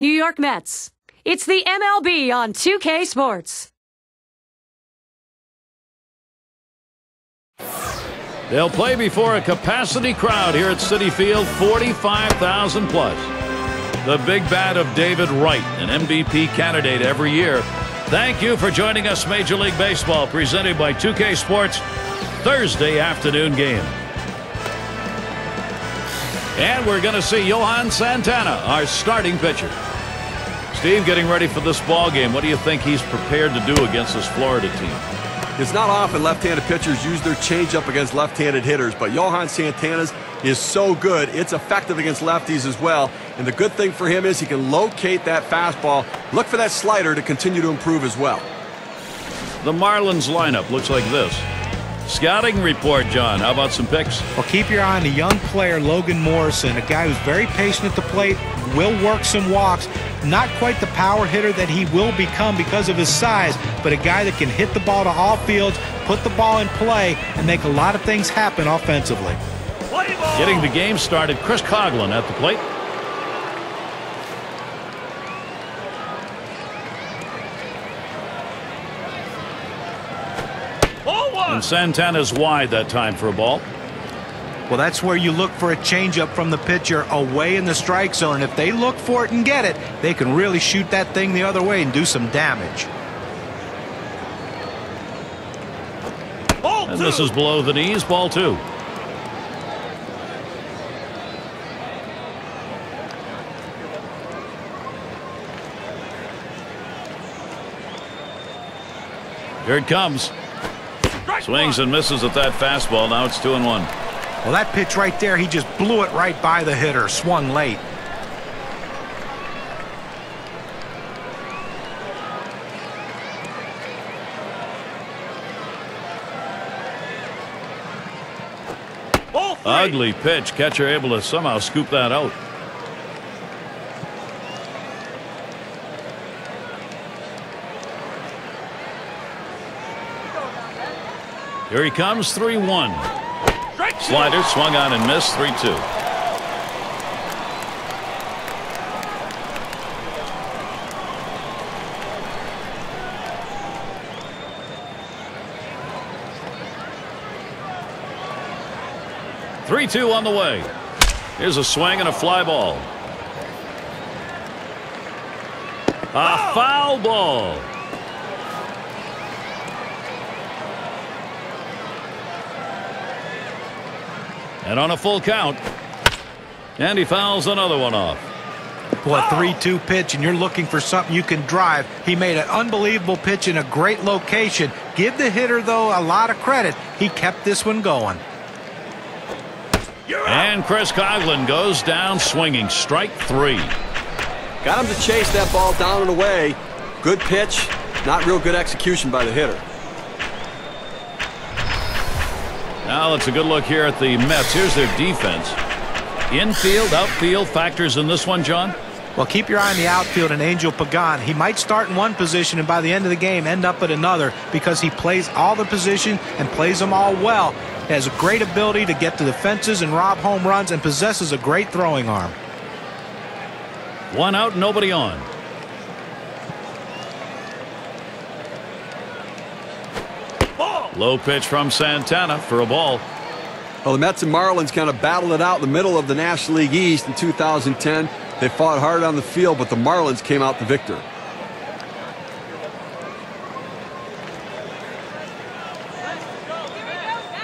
New York Mets. It's the MLB on 2K Sports. They'll play before a capacity crowd here at Citi Field, 45,000 plus. The big bat of David Wright, an MVP candidate every year. Thank you for joining us, Major League Baseball, presented by 2K Sports, Thursday afternoon game. And we're going to see Johan Santana, our starting pitcher. Steve, getting ready for this ball game. What do you think he's prepared to do against this Florida team? It's not often left-handed pitchers use their changeup against left-handed hitters, but Johan Santana's is so good. It's effective against lefties as well. And the good thing for him is he can locate that fastball. Look for that slider to continue to improve as well. The Marlins lineup looks like this. Scouting report, John. How about some picks? Well, keep your eye on the young player, Logan Morrison, a guy who's very patient at the plate, will work some walks. Not quite the power hitter that he will become because of his size, but a guy that can hit the ball to all fields, put the ball in play, and make a lot of things happen offensively. Getting the game started, Chris Coghlan at the plate. And Santana's wide that time for a ball. Well, that's where you look for a changeup from the pitcher away in the strike zone. If they look for it and get it, they can really shoot that thing the other way and do some damage. And this is below the knees, ball two. Here it comes. Swings and misses at that fastball. Now it's two and one. Well, that pitch right there, he just blew it right by the hitter. Swung late. Ugly pitch. Catcher able to somehow scoop that out. Here he comes, 3 1. Slider swung on and missed 3 2. Three two on the way. Here's a swing and a fly ball. A foul ball. And on a full count. And he fouls another one off. Boy, 3-2 pitch, and you're looking for something you can drive. He made an unbelievable pitch in a great location. Give the hitter, though, a lot of credit. He kept this one going. And Chris Coghlan goes down swinging. Strike three. Got him to chase that ball down and away. Good pitch. Not real good execution by the hitter. Now let's a good look here at the Mets. Here's their defense. Infield, outfield factors in this one, John? Well, keep your eye on the outfield and Angel Pagan. He might start in one position and by the end of the game end up at another because he plays all the positions and plays them all well. He has a great ability to get to the fences and rob home runs and possesses a great throwing arm. One out, nobody on. Low pitch from Santana for a ball. Well, the Mets and Marlins kind of battled it out in the middle of the National League East in 2010. They fought hard on the field, but the Marlins came out the victor.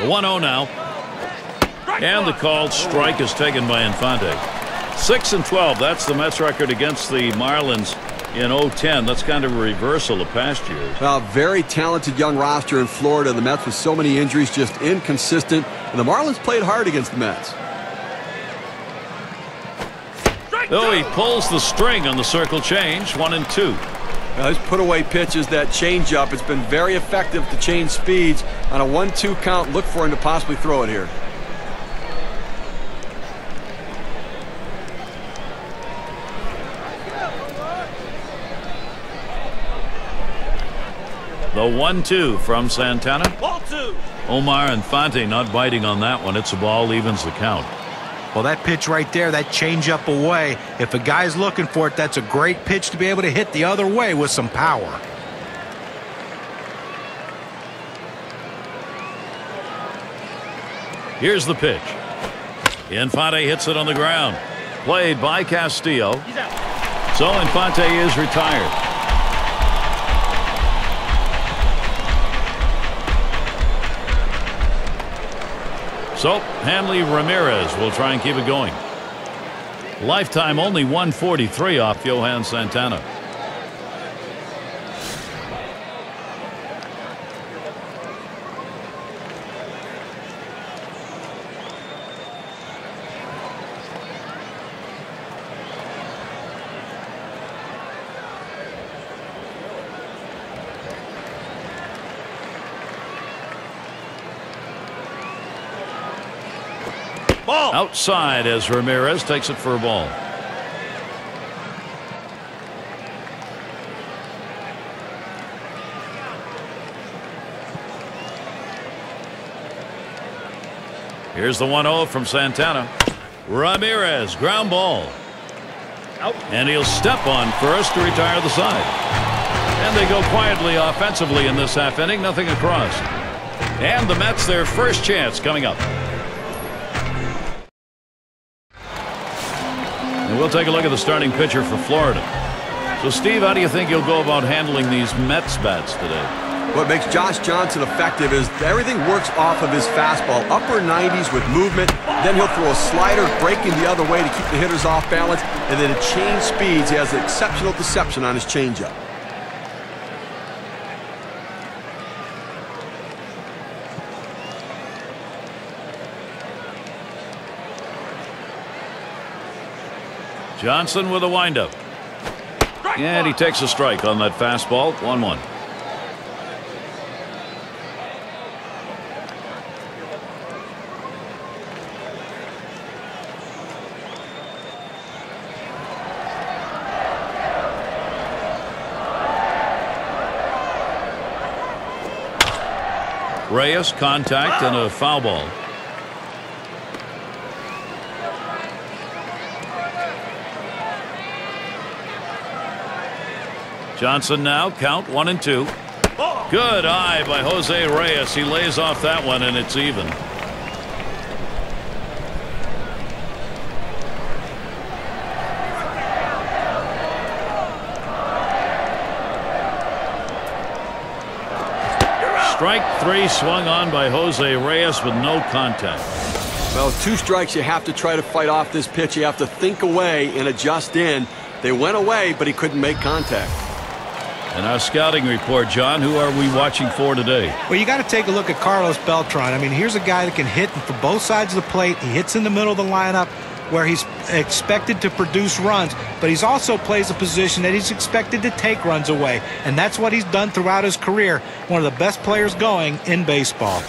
The 1-0 now. And the called strike is taken by Infante. 6 and 12. That's the Mets record against the Marlins in 010. That's kind of a reversal of past years. Well, very talented young roster in Florida. The Mets with so many injuries, just inconsistent. And the Marlins played hard against the Mets. Oh, he pulls the string on the circle change. One and two. Now, his put away pitches, that changeup, it's been very effective to change speeds. On a 1 2 count, look for him to possibly throw it here. The 1 2 from Santana. Ball two. Omar Infante not biting on that one. It's a ball, evens the count. Well, that pitch right there, that changeup away, if a guy's looking for it, that's a great pitch to be able to hit the other way with some power. Here's the pitch. Infante hits it on the ground. Played by Castillo. So Infante is retired. So Hanley Ramirez will try and keep it going. Lifetime only 143 off Johan Santana. Ball. Outside as Ramirez takes it for a ball. Here's the 1-0 from Santana. Ramirez, ground ball. Out. And he'll step on first to retire the side. And they go quietly offensively in this half inning, nothing across. And the Mets their first chance coming up. We'll take a look at the starting pitcher for Florida. So, Steve, how do you think he'll go about handling these Mets bats today? What makes Josh Johnson effective is everything works off of his fastball. Upper 90s with movement. Then he'll throw a slider breaking the other way to keep the hitters off balance. And then at change speeds, he has exceptional deception on his changeup. Johnson with a windup. And he takes a strike on that fastball. 1 1. Reyes contact and a foul ball. Johnson now count one and two. Good eye by Jose Reyes. He lays off that one and it's even. Strike three swung on by Jose Reyes with no contact. Well, two strikes, you have to try to fight off this pitch. You have to think away and adjust in. They went away, but he couldn't make contact. And our scouting report, John, who are we watching for today? Well, you got to take a look at Carlos Beltran. I mean, here's a guy that can hit from both sides of the plate. He hits in the middle of the lineup where he's expected to produce runs, but he's also plays a position that he's expected to take runs away. And that's what he's done throughout his career. One of the best players going in baseball.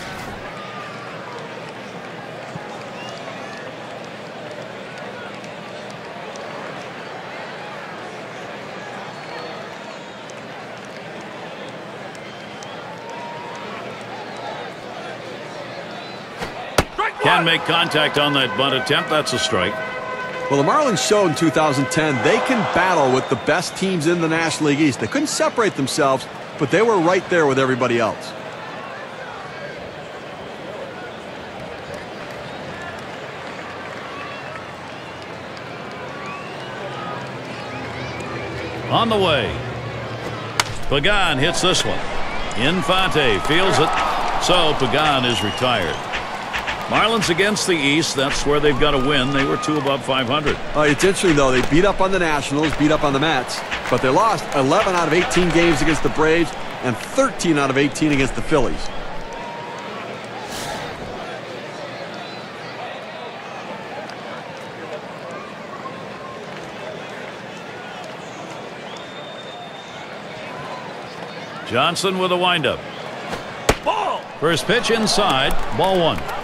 Can make contact on that bunt attempt. That's a strike. Well, the Marlins showed in 2010 they can battle with the best teams in the National League East. They couldn't separate themselves, but they were right there with everybody else. On the way. Pagan hits this one. Infante feels it. So Pagan is retired. Marlins against the East. That's where they've got to win. They were two above 500. Uh, it's interesting, though. They beat up on the Nationals, beat up on the Mets, but they lost 11 out of 18 games against the Braves and 13 out of 18 against the Phillies. Johnson with a windup. Ball. First pitch inside. Ball one.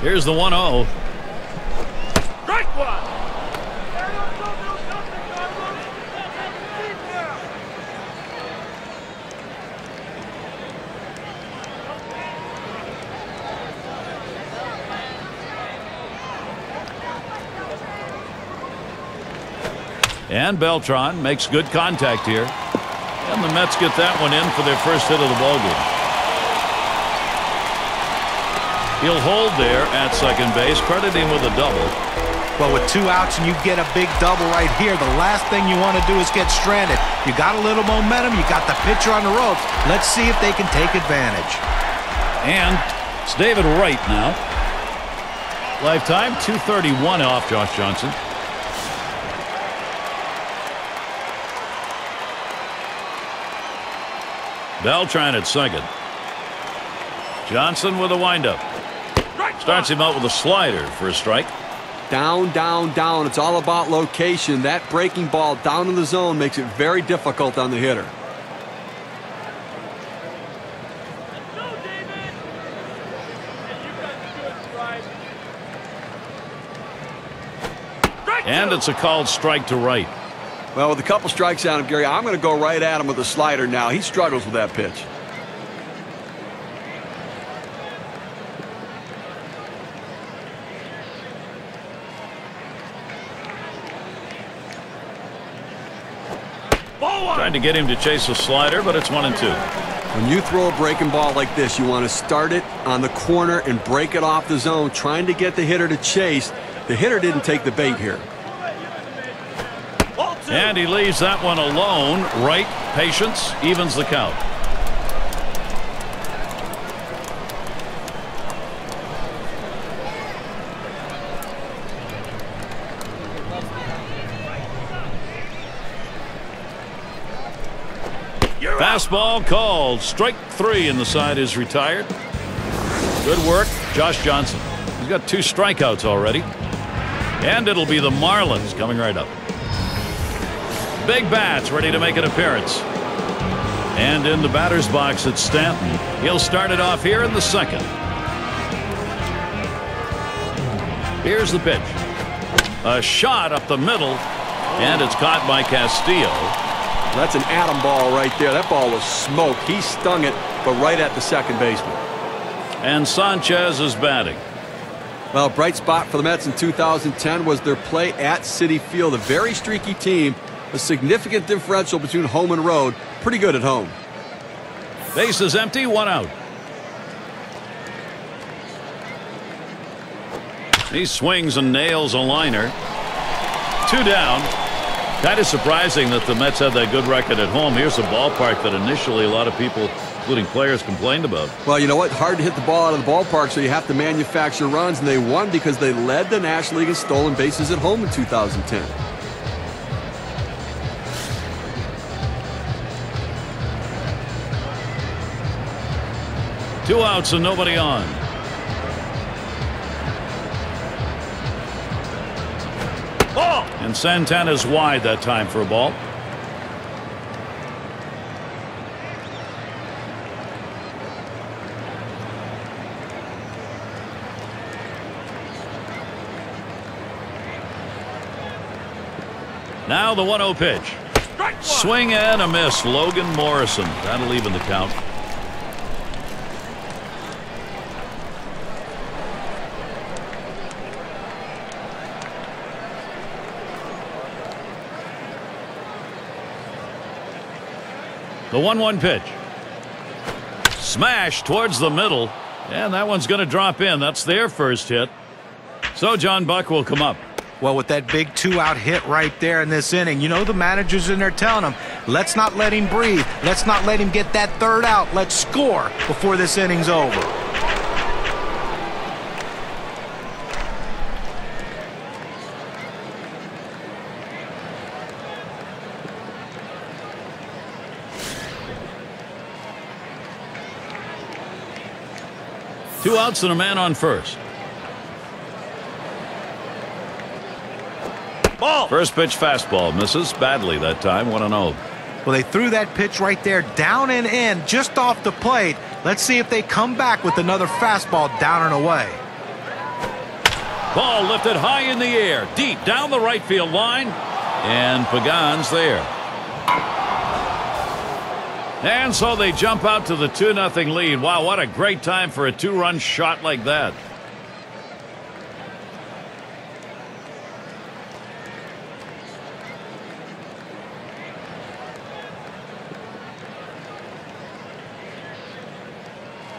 Here's the 1 0. Strike one. And Beltran makes good contact here. And the Mets get that one in for their first hit of the ballgame. He'll hold there at second base, crediting with a double. Well, with two outs and you get a big double right here, the last thing you want to do is get stranded. You got a little momentum. You got the pitcher on the ropes. Let's see if they can take advantage. And it's David Wright now. Lifetime 231 off Josh Johnson. Beltran at second. Johnson with a windup. Starts him out with a slider for a strike. Down, down, down. It's all about location. That breaking ball down in the zone makes it very difficult on the hitter. And it's a called strike to right. Well, with a couple strikes on him, Gary, I'm going to go right at him with a slider now. He struggles with that pitch. Trying to get him to chase a slider, but it's one and two. When you throw a breaking ball like this, you want to start it on the corner and break it off the zone, trying to get the hitter to chase. The hitter didn't take the bait here. And he leaves that one alone. Right, patience, evens the count. Fastball called. Strike three, and the side is retired. Good work, Josh Johnson. He's got two strikeouts already. And it'll be the Marlins coming right up. Big bats ready to make an appearance. And in the batter's box at Stanton. He'll start it off here in the second. Here's the pitch. A shot up the middle, and it's caught by Castillo. That's an atom ball right there. That ball was smoke. He stung it, but right at the second baseman. And Sanchez is batting. Well, a bright spot for the Mets in 2010 was their play at Citi Field. A very streaky team, a significant differential between home and road. Pretty good at home. Base is empty, one out. He swings and nails a liner. Two down. Kind of surprising that the Mets had that good record at home. Here's a ballpark that initially a lot of people, including players, complained about. Well, you know what? Hard to hit the ball out of the ballpark, so you have to manufacture runs, and they won because they led the National League in stolen bases at home in 2010. Two outs and nobody on. And Santana's wide that time for a ball. Now the 1-0 pitch. Swing and a miss. Logan Morrison. That'll even the count. The 1-1 pitch. Smash towards the middle. And that one's going to drop in. That's their first hit. So John Buck will come up. Well, with that big two-out hit right there in this inning, you know the managers in there telling him, let's not let him breathe. Let's not let him get that third out. Let's score before this inning's over. Two outs and a man on first. Ball. First pitch fastball misses badly that time. 1 0. Well, they threw that pitch right there down and in just off the plate. Let's see if they come back with another fastball down and away. Ball lifted high in the air, deep down the right field line, and Pagan's there. And so they jump out to the 2-0 lead. Wow, what a great time for a two-run shot like that.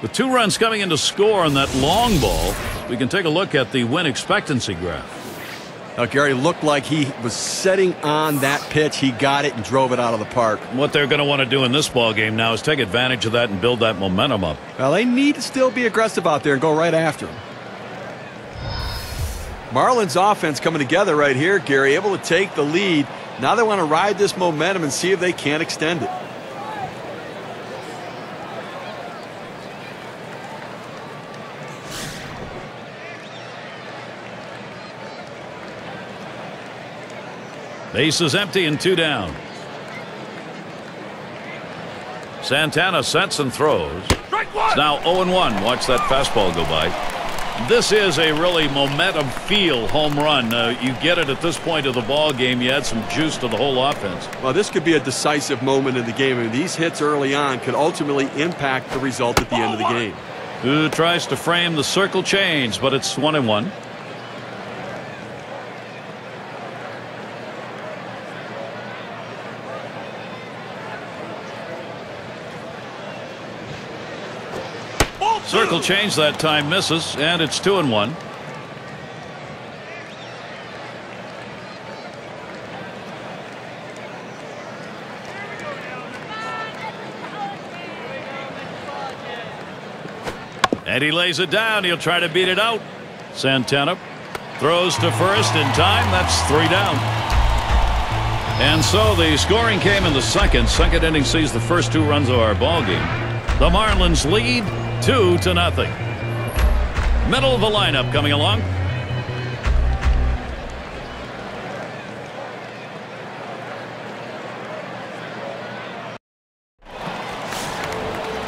The two runs coming in to score on that long ball, we can take a look at the win expectancy graph. Now, Gary looked like he was setting on that pitch. He got it and drove it out of the park. What they're going to want to do in this ball game now is take advantage of that and build that momentum up. Well, they need to still be aggressive out there and go right after him. Marlins offense coming together right here, Gary, able to take the lead. Now they want to ride this momentum and see if they can't extend it. Base is empty and two down. Santana sets and throws. It's now 0-1. Watch that fastball go by. This is a really momentum feel home run. Uh, you get it at this point of the ball game. You add some juice to the whole offense. Well, this could be a decisive moment in the game. I mean, these hits early on could ultimately impact the result at the end of the game. Who tries to frame the circle change, but it's one and one. Circle change that time misses, and it's two and one. And he lays it down. He'll try to beat it out. Santana throws to first in time. That's three down. And so the scoring came in the second. Second inning sees the first two runs of our ball game. The Marlins lead two to nothing. Middle of the lineup coming along.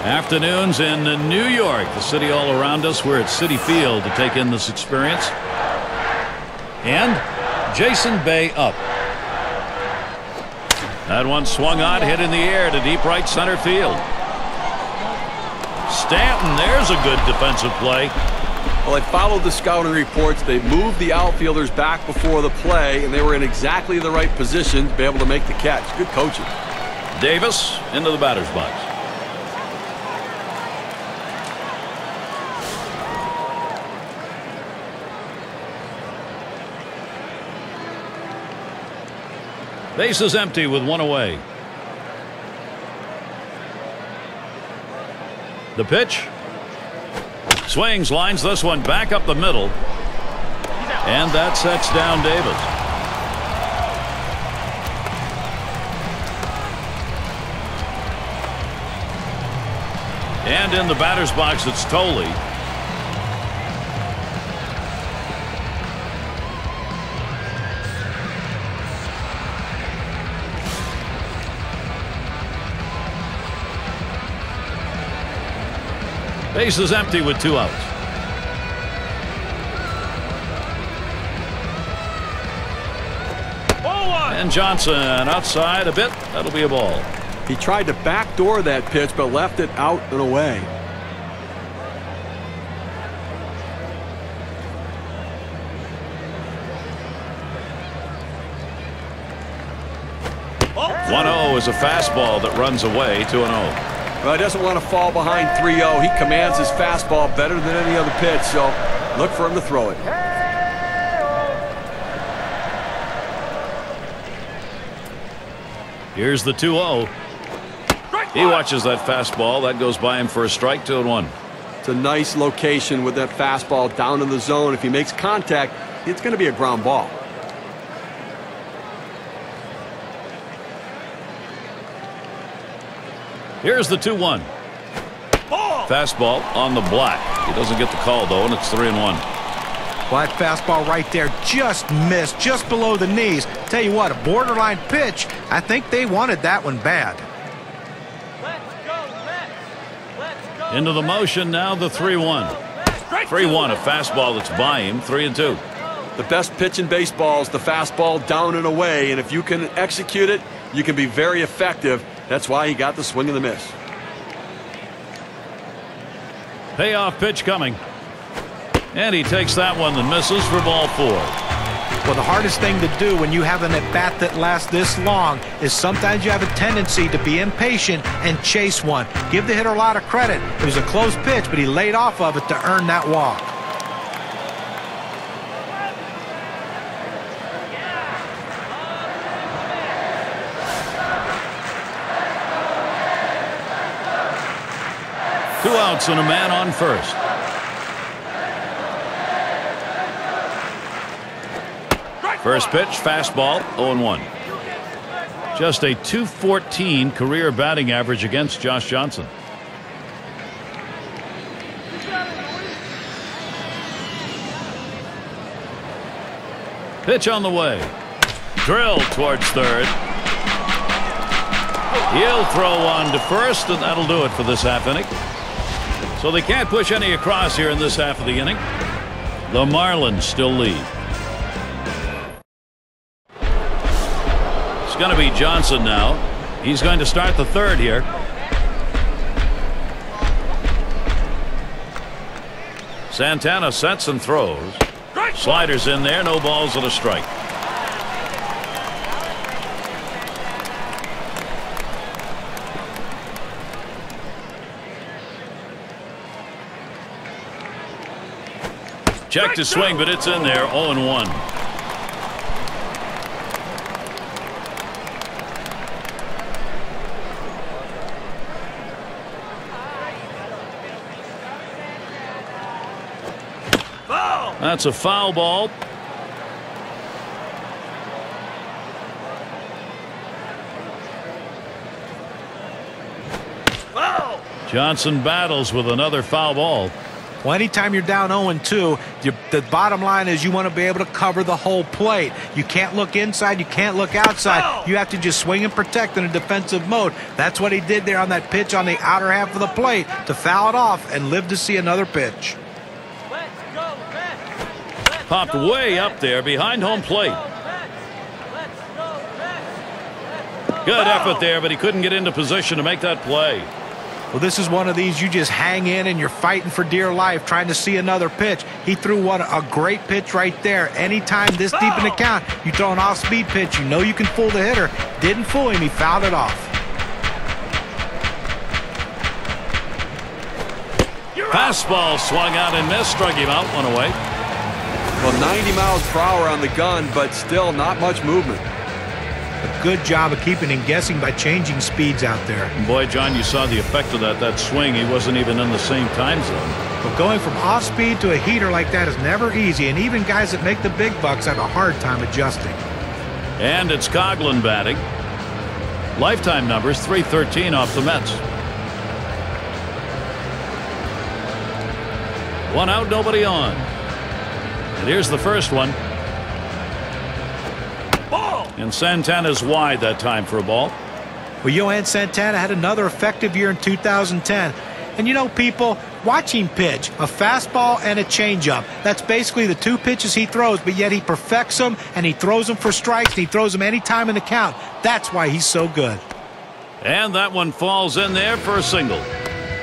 Afternoons in New York, the city all around us. We're at Citi Field to take in this experience. And Jason Bay up. That one swung on, hit in the air to deep right center field. Stanton, there's a good defensive play. Well, they followed the scouting reports. They moved the outfielders back before the play, and they were in exactly the right position to be able to make the catch. Good coaching. Davis into the batter's box. Base is empty with one away. The pitch. Swings, lines this one back up the middle. And that sets down Davis. And in the batter's box, it's Thole. Base is empty with two outs. And Johnson outside a bit. That'll be a ball. He tried to backdoor that pitch, but left it out and away. One zero oh is a fastball that runs away to an zero. Well, he doesn't want to fall behind 3-0. He commands his fastball better than any other pitch, so look for him to throw it. Here's the 2-0. He watches that fastball. That goes by him for a strike, 2 and 1. It's a nice location with that fastball down in the zone. If he makes contact, it's going to be a ground ball. Here's the 2 1. Fastball on the black. He doesn't get the call, though, and it's 3 and 1. Well, that fastball right there just missed, just below the knees. Tell you what, a borderline pitch. I think they wanted that one bad. Let's go, let's go. Into the motion now, the 3 1. 3 1, a fastball that's by him, 3 and 2. The best pitch in baseball is the fastball down and away, and if you can execute it, you can be very effective. That's why he got the swing and the miss. Payoff pitch coming. And he takes that one and misses for ball four. Well, the hardest thing to do when you have an at-bat that lasts this long is sometimes you have a tendency to be impatient and chase one. Give the hitter a lot of credit. It was a close pitch, but he laid off of it to earn that walk. Two outs and a man on first. First pitch, fastball, 0-1. Just a 214 career batting average against Josh Johnson. Pitch on the way. Drill towards third. He'll throw on to first, and that'll do it for this half inning. So they can't push any across here in this half of the inning. The Marlins still lead. It's going to be Johnson now. He's going to start the third here. Santana sets and throws. Sliders in there, no balls and a strike. Check to swing, but it's in there. 0 1. That's a foul ball. Johnson battles with another foul ball. Well, anytime you're down 0-2, the bottom line is you want to be able to cover the whole plate. You can't look inside. You can't look outside. You have to just swing and protect in a defensive mode. That's what he did there on that pitch on the outer half of the plate to foul it off and live to see another pitch. Popped way up there behind home plate. Good effort there, but he couldn't get into position to make that play. Well, this is one of these you just hang in and you're fighting for dear life trying to see another pitch. He threw one a great pitch right there. Anytime this deep in the oh. count, you throw an off-speed pitch, you know you can fool the hitter. Didn't fool him. He fouled it off. Fastball swung out and missed, struck him out, one away. Well, 90 miles per hour on the gun, but still not much movement. A good job of keeping him guessing by changing speeds out there. And boy, John, you saw the effect of that. That swing, he wasn't even in the same time zone. But going from off speed to a heater like that is never easy, and even guys that make the big bucks have a hard time adjusting. And it's Coghlan batting. Lifetime numbers 313 off the Mets. One out, nobody on. And here's the first one. And Santana's wide that time for a ball. Well, Johan Santana had another effective year in 2010. And you know, people, watching pitch, a fastball and a changeup. That's basically the two pitches he throws, but yet he perfects them and he throws them for strikes and he throws them any time in the count. That's why he's so good. And that one falls in there for a single.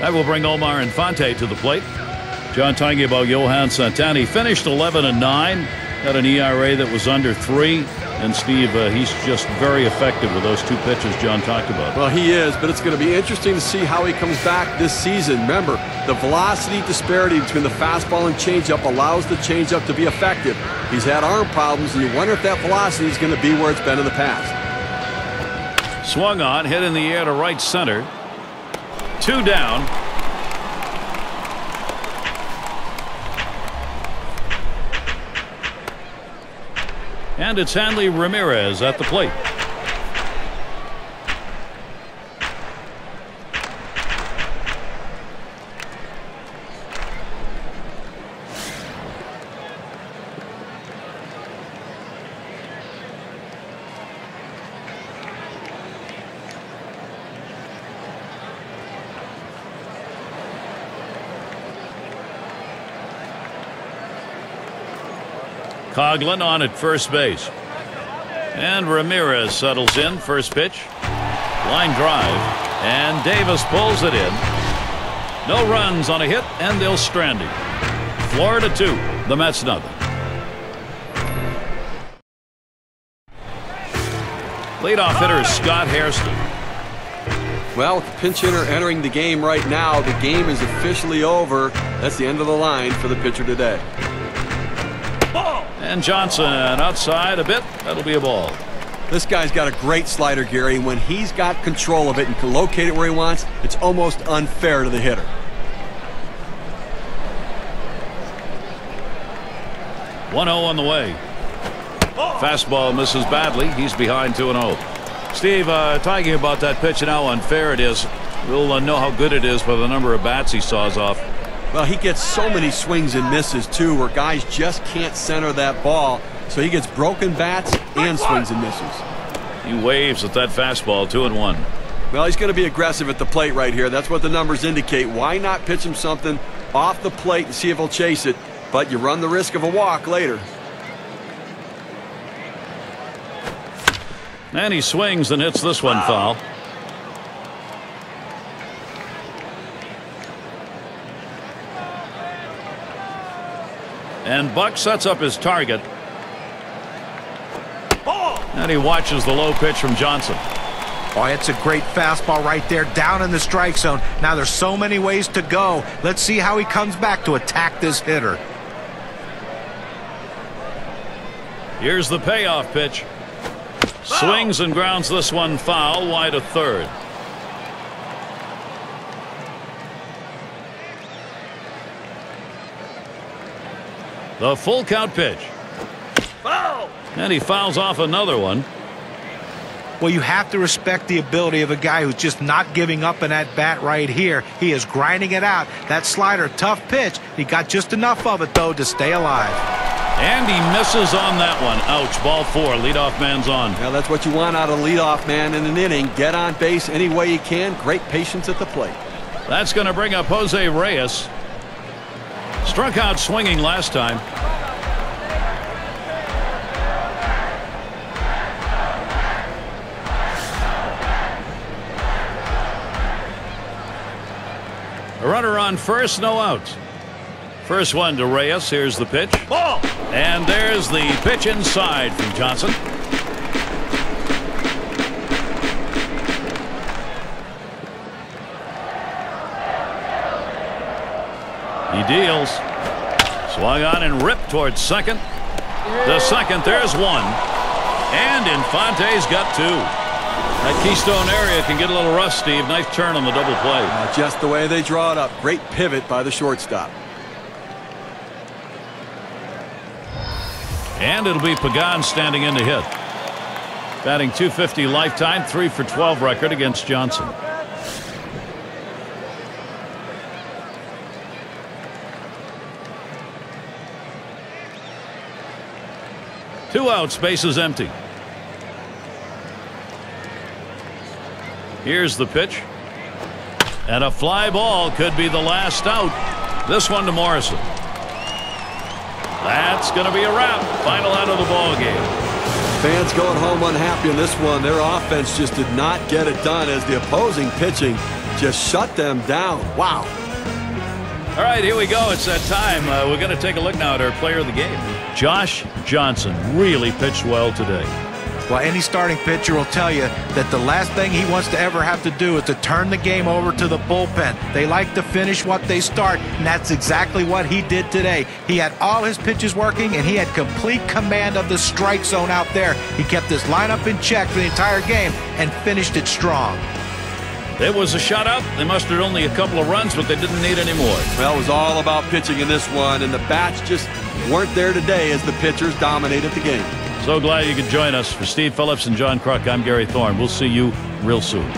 That will bring Omar Infante to the plate. John talking about Johan Santana. He finished 11 and 9, had an ERA that was under three. And Steve, uh, he's just very effective with those two pitches John talked about. Well, he is, but it's going to be interesting to see how he comes back this season. Remember, the velocity disparity between the fastball and changeup allows the changeup to be effective. He's had arm problems, and you wonder if that velocity is going to be where it's been in the past. Swung on, hit in the air to right center. Two down. And it's Hanley Ramirez at the plate. Coghlan on at first base. And Ramirez settles in. First pitch. Line drive. And Davis pulls it in. No runs on a hit, and they'll strand him. Florida 2. The Mets nothing. Leadoff hitter Scott Hairston. Well, pinch hitter entering the game right now, the game is officially over. That's the end of the line for the pitcher today. And Johnson outside a bit. That'll be a ball. This guy's got a great slider, Gary. When he's got control of it and can locate it where he wants, it's almost unfair to the hitter. One zero on the way. Fastball misses badly. He's behind 2 0. Steve, uh, talking about that pitch and how unfair it is, we'll uh, know how good it is by the number of bats he saws off. Well, he gets so many swings and misses, too, where guys just can't center that ball. So he gets broken bats and swings and misses. He waves at that fastball, 2 and 1. Well, he's going to be aggressive at the plate right here. That's what the numbers indicate. Why not pitch him something off the plate and see if he'll chase it? But you run the risk of a walk later. And he swings and hits this one foul. And Buck sets up his target. And he watches the low pitch from Johnson. Oh, it's a great fastball right there down in the strike zone. Now there's so many ways to go. Let's see how he comes back to attack this hitter. Here's the payoff pitch. Swings and grounds this one foul wide of third. The full count pitch. And he fouls off another one. Well, you have to respect the ability of a guy who's just not giving up in that bat right here. He is grinding it out. That slider, tough pitch. He got just enough of it, though, to stay alive. And he misses on that one. Ouch. Ball four. Leadoff man's on. Well, that's what you want out of a leadoff man in an inning. Get on base any way you can. Great patience at the plate. That's going to bring up Jose Reyes. Struck out swinging last time. A runner on first, no outs. First one to Reyes. Here's the pitch. Ball. And there's the pitch inside from Johnson. Deals. Swung on and ripped towards second. The second, there's one. And Infante's got two. That Keystone area can get a little rough, Steve. Nice turn on the double play. Uh, just the way they draw it up. Great pivot by the shortstop. And it'll be Pagan standing in to hit. Batting 250 lifetime, 3 for 12 record against Johnson. Two outs, bases empty. Here's the pitch. And a fly ball could be the last out. This one to Morrison. That's going to be a wrap. Final out of the ball game. Fans going home unhappy in this one. Their offense just did not get it done as the opposing pitching just shut them down. Wow. All right, here we go. It's that time. Uh, we're going to take a look now at our player of the game. Josh Johnson really pitched well today. Well, any starting pitcher will tell you that the last thing he wants to ever have to do is to turn the game over to the bullpen. They like to finish what they start, and that's exactly what he did today. He had all his pitches working, and he had complete command of the strike zone out there. He kept his lineup in check for the entire game and finished it strong. It was a shutout. They mustered only a couple of runs, but they didn't need any more. Well, it was all about pitching in this one, and the bats just weren't there today as the pitchers dominated the game. So glad you could join us. For Steve Phillips and John Kruk, I'm Gary Thorne. We'll see you real soon.